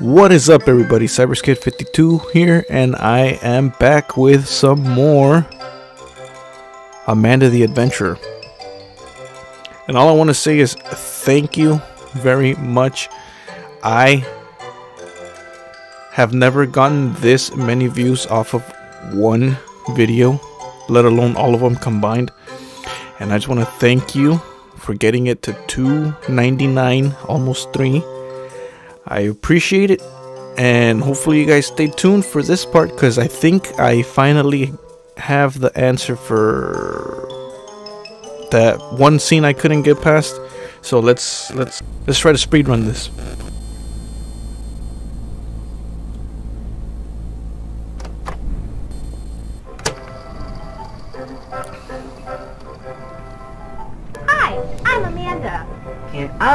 What is up, everybody? CyberSkid52 here, and I am back with some more Amanda the Adventurer. And all I want to say is thank you very much. I have never gotten this many views off of one video, let alone all of them combined. And I just want to thank you for getting it to 299, almost 3. I appreciate it. And hopefully you guys stay tuned for this part because I think I finally have the answer for that one scene I couldn't get past. So let's let's let's try to speed run this.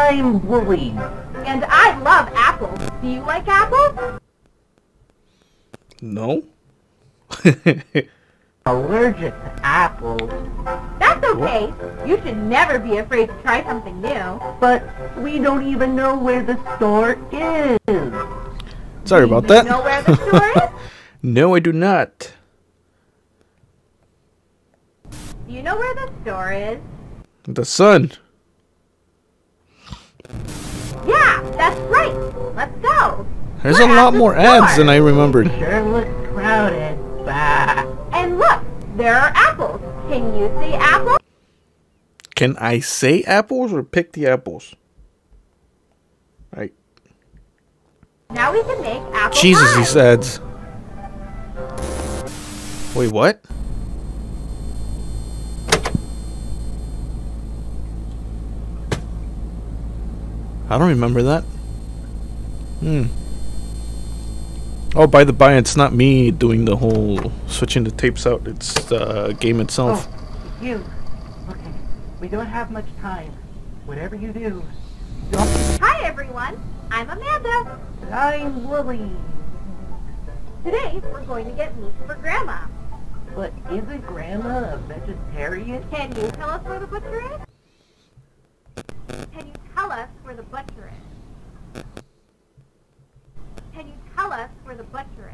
I'm Wooly. and I love apples. Do you like apples? No. Allergic to apples. That's okay. You should never be afraid to try something new. But we don't even know where the store is. Sorry about Do you that. know where the store is? no, I do not. Do you know where the store is? The sun. Yeah, that's right. Let's go. There's We're a lot the more ads than I remembered. Sure looks crowded. Bah. And look, there are apples. Can you see apples? Can I say apples or pick the apples? Right. Now we can make apple Jesus, pie. these ads. Wait, what? I don't remember that. Hmm. Oh, by the by, it's not me doing the whole switching the tapes out. It's the game itself. Oh, you. Okay, we don't have much time. Whatever you do, don't. Hi everyone. I'm Amanda. I'm Wooly. Today we're going to get meat for Grandma. But isn't Grandma a vegetarian? Can you tell us where the butcher is? Can you tell us where the butcher is? Can you tell us where the butcher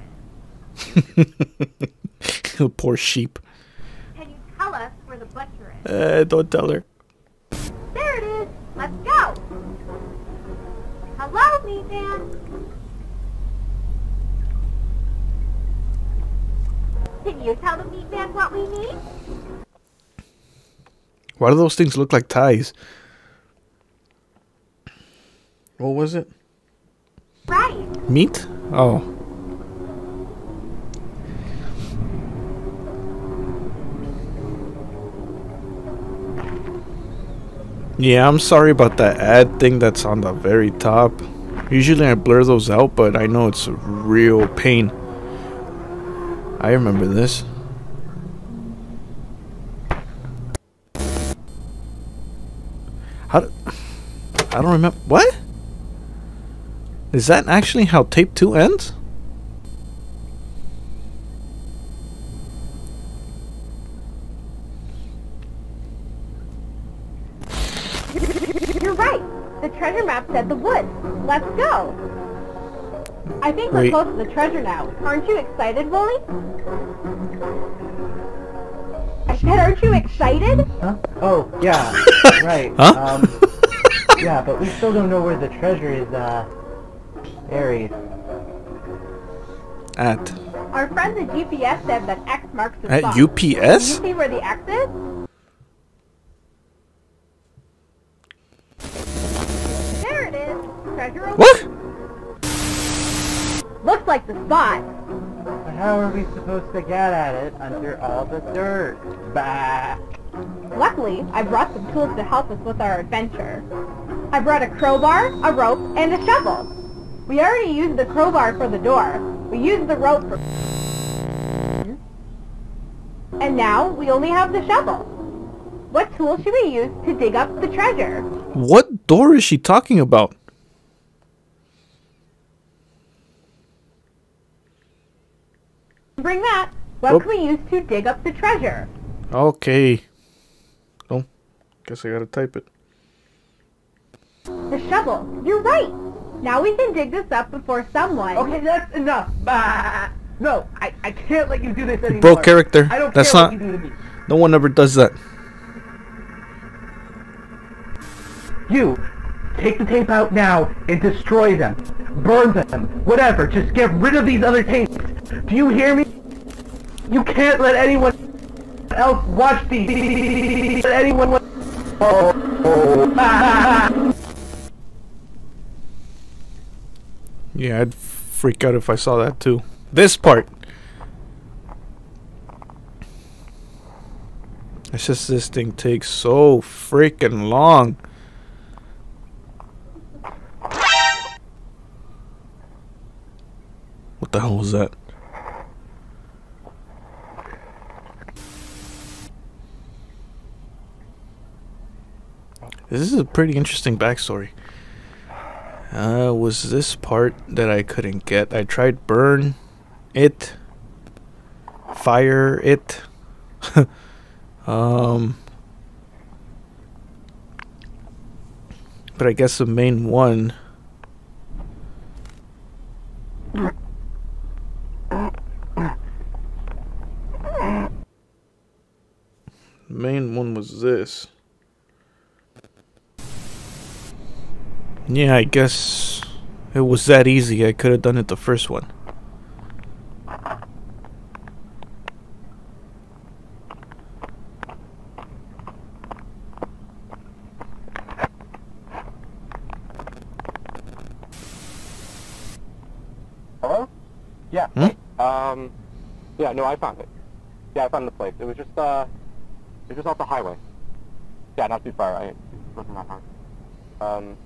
is? Poor sheep. Can you tell us where the butcher is? Uh, don't tell her. There it is. Let's go. Hello, meat man. Can you tell the meat man what we need? Why do those things look like ties? What was it? Right. Meat? Oh. Yeah, I'm sorry about that ad thing that's on the very top. Usually I blur those out, but I know it's a real pain. I remember this. How do, I don't remember. What? Is that actually how tape 2 ends? You're right. The treasure map said the woods. Let's go. I think we're close to the treasure now. Aren't you excited, Wooly? I said, aren't you excited? Huh? Oh, yeah. right. Huh? Um, yeah, but we still don't know where the treasure is, uh, buried. At Our friend the GPS said that X marks the at spot. Can you UPS? see where the X is? There it is. Treasure What? Looks like the spot. But how are we supposed to get at it under all the dirt? Bah. Luckily, I brought some tools to help us with our adventure. I brought a crowbar, a rope, and a shovel. We already used the crowbar for the door. We used the rope for... And now, we only have the shovel. What tool should we use to dig up the treasure? What door is she talking about? Bring that. What Oh. can we use to dig up the treasure? Okay. Oh, guess I gotta type it. The shovel. You're right. Now we can dig this up before someone... Okay, that's enough. Bah. No, I, I can't let you do this anymore. broke character. I don't That's care not- what you do to me. No one ever does that. You, take the tape out now and destroy them. Burn them. Whatever. Just get rid of these other tapes. Do you hear me? You can't let anyone else watch these. Let anyone... wa- Oh. oh. Ah. Yeah, I'd freak out if I saw that too. This part. It's just this thing takes so freaking long. What the hell was that? This is a pretty interesting backstory. Uh, was this part that I couldn't get? I tried burn it, fire it. um, but I guess the main one. Main one was this. Yeah, I guess it was that easy. I could have done it the first one. Hello? Yeah. Hmm? Um. Yeah. No, I found it. Yeah, I found the place. It was just uh, it was just off the highway. Yeah, not too far. I it wasn't that hard. Um.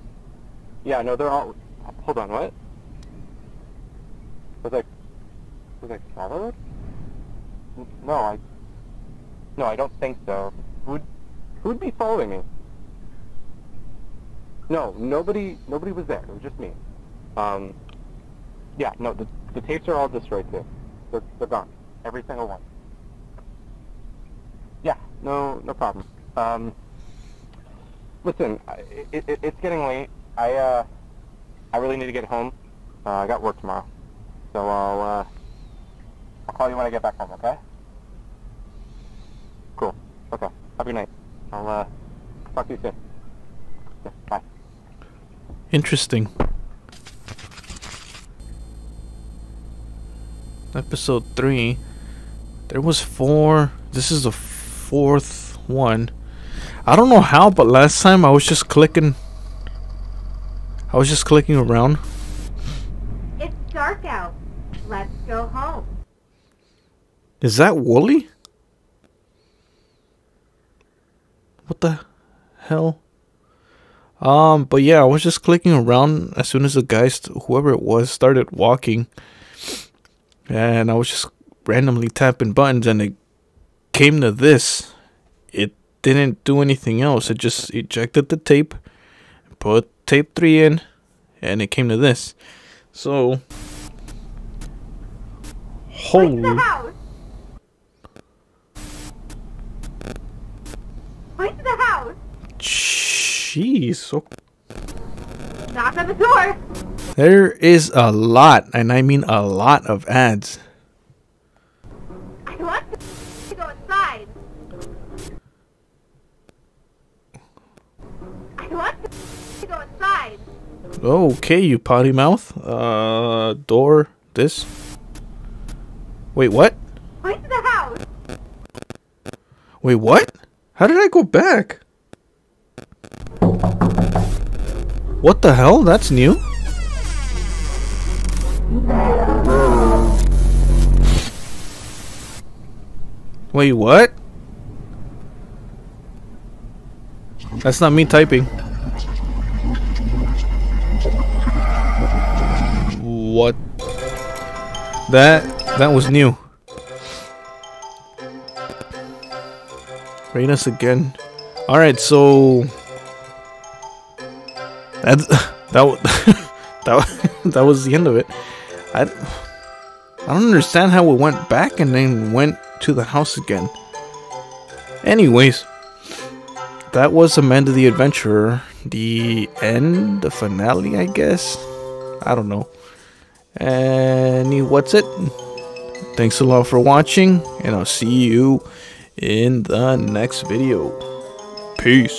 Yeah. No, they're all. Hold on. What? Was I? Was I followed? No, I. No, I don't think so. Who'd Who'd be following me? No, nobody. Nobody was there. It was just me. Um. Yeah, no, the, the tapes are all destroyed too. They're, they're gone. Every single one. Yeah, no, no problem. Um, listen, it, it, it's getting late. I, uh, I really need to get home. Uh, I got work tomorrow. So I'll, uh, I'll call you when I get back home, okay? Cool. Okay. Have a good night. I'll, uh, talk to you soon. Yeah, bye. Interesting. Episode 3. There was four. This is the fourth one. I don't know how, but last time I was just clicking. I was just clicking around. It's dark out. Let's go home. Is that Wooly? What the hell? Um, but yeah, I was just clicking around as soon as the guy, st- whoever it was, started walking. And I was just randomly tapping buttons and it came to this. It didn't do anything else. It just ejected the tape, put tape 3 in, and it came to this. So. Where's Holy. the house? Where's the house? Jeez. Okay. Knock on the door. There is a lot, and I mean a lot of ads. I want to go inside. I want to go inside. Okay, you potty mouth. Uh, door. This. Wait, what? Where's the house? Wait, what? How did I go back? What the hell? That's new. Wait, what? That's not me typing. What? That that was new. Rain us again. All right, so that's that that that was the end of it. I I don't understand how we went back and then went to the house again. Anyways, that was Amanda the Adventurer. The end, the finale, I guess. I don't know. And what's it? Thanks a lot for watching, and I'll see you in the next video. Peace.